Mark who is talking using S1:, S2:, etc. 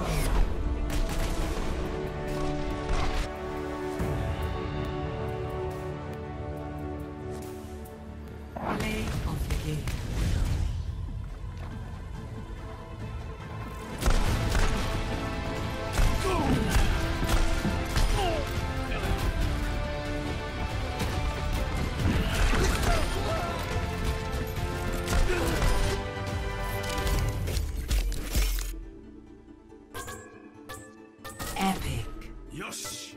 S1: Play of the game. Epic.
S2: Yosh.